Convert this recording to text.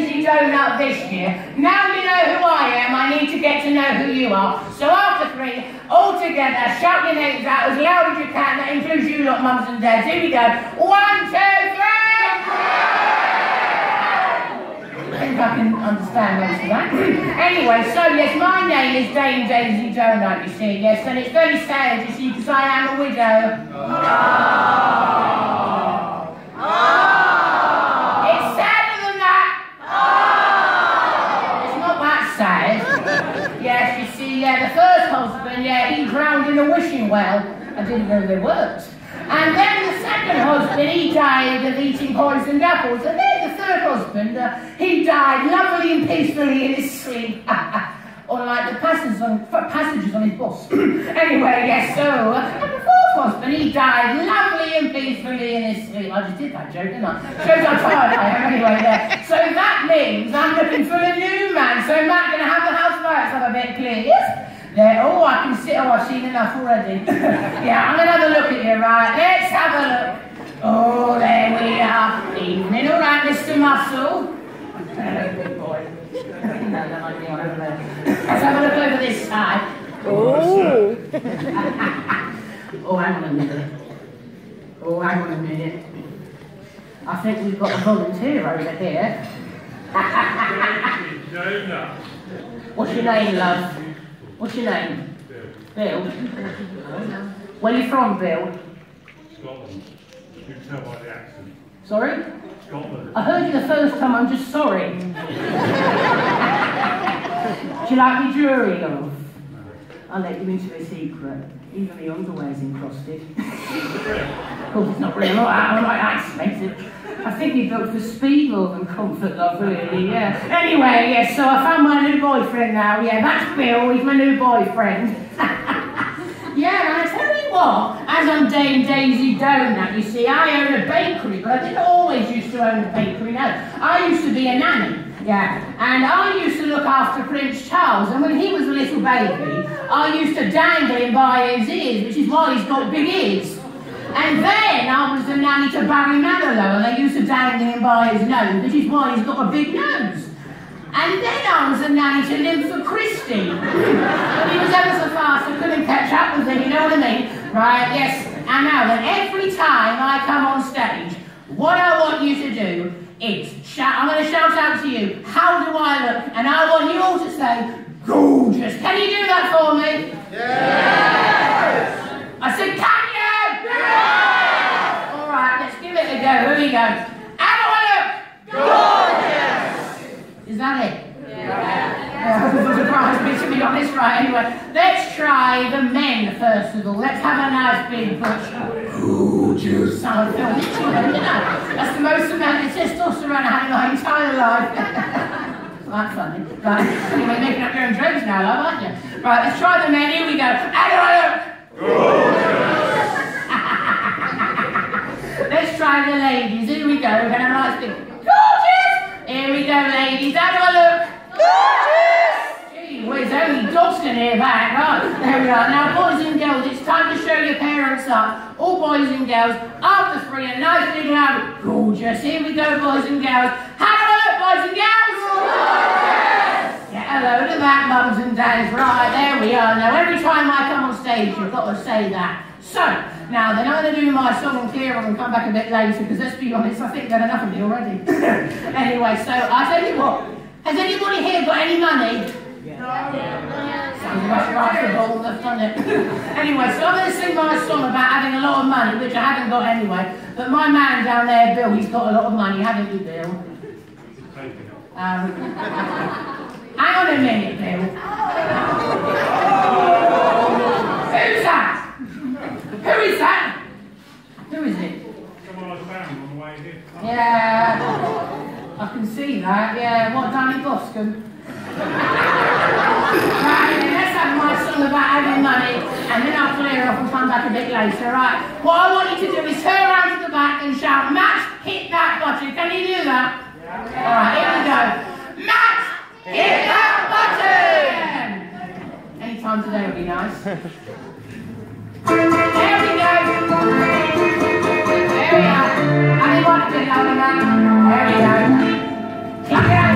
up this year. Now you know who I am, I need to get to know who you are. So after three, all together, shout your names out as loud as you can. That includes you lot, mums and dads. Here we go. One, two, three! I think I can understand most of that. anyway, so yes, my name is Dame Daisy Donut, you see, yes, and it's very sad, you see, because I am a widow. It's sadder than that. It's not that sad. Yes, you see, yeah, the husband, yeah, he drowned in a wishing well. I didn't know they worked. And then the second husband, he died of eating poisoned apples. And then the third husband, uh, he died lovely and peacefully in his sleep. Unlike the passages on, passages on his bus. anyway, yes, so, uh, and the fourth husband, he died lovely and peacefully in his sleep. I just did that joke, didn't I? Shows how tired I am anyway there. So that means I'm looking for a new man. So Matt, gonna have the house lights have a bit clear, yes? There, oh, I can see, oh, I've seen enough already. yeah, I'm going to have a look at you, right? Let's have a look. Oh, there we are. Evening, all right, Mr. Muscle. Hello, good boy. no, that might be on over there. Let's have a look over this side. Oh. oh, hang on a minute. Oh, hang on a minute. I think we've got a volunteer over here. What's your name, love? What's your name? Bill. Where are you from, Bill? Scotland. You can tell by the accent. Sorry? Scotland. I heard you the first time, I'm just sorry. Do you like me jewellery, love? I'll let you into a secret. Even the underwear's encrusted. of course, it's not real, right, all right, that's expensive. I think he built for speed more than comfort, love, really, yeah. Anyway, yes, so I found my new boyfriend now, yeah, that's Bill, he's my new boyfriend. yeah, and I tell you what, as I'm Dame Daisy Donut, you see, I own a bakery, but I didn't always used to own a bakery, no. I used to be a nanny. Yeah, and I used to look after Prince Charles, and when he was a little baby, I used to dangle him by his ears, which is why he's got big ears. And then I was the nanny to Barry Manilow, and they used to dangle him by his nose, which is why he's got a big nose. And then I was a nanny to Linford Christie. he was ever so fast, I couldn't catch up with him, you know what I mean? Right, yes. And now then, every time I come on stage, what I want you to do is shout, I'm going to shout out to you, how do I look? And I want you all to say, gorgeous. Can you do that for me? Yes! I said, can you? Yes! All right, let's give it a go. Here we go. How do I look? Is that it? Yeah, I'm surprised me to be honest, right, anyway. Let's try the men first of all. Let's have a nice big push. Gorgeous. I feel it to them, you know. That's the most amount of testosterone I had in my entire life. That's funny. Right. Anyway, making up your own dreams now, love, aren't you? Right, let's try the men. Here we go. How do I look? Let's the ladies. Here we go. We're going to have a nice big gorgeous. Here we go, ladies. How do I look? Gorgeous. Gee whiz, only Dawson here back. Right, there we are. Now, boys and girls, it's time to show your parents up. All boys and girls, after three, a nice big loud gorgeous. Here we go, boys and girls. How do I look, boys and girls? A load of that, mums and dads. Right, there we are. Now, every time I come on stage, you've got to say that. So, now then I'm going to do my song and clear and come back a bit later because let's be honest, I think they've enough of me already. anyway, so I tell you what, has anybody here got any money? Sounds much right for Bournemouth, doesn't it? anyway, so I'm going to sing my song about having a lot of money, which I haven't got anyway. But my man down there, Bill, he's got a lot of money, haven't you, Bill? Um, hang on a minute, Bill. Who's that? Who is that? Who is it? Someone I found on the way here. Yeah, I can see that. Yeah, what, Danny Boscombe? right, then let's have my song about having money, and then I'll clear off and come back a bit later, right? What I want you to do is turn around to the back and shout, Matt, hit that button. Can you do that? Yeah. All right, here we go. Matt, hit that button! Any time today would be nice. There we go. There we are. Everyone, get out of that. There we go. It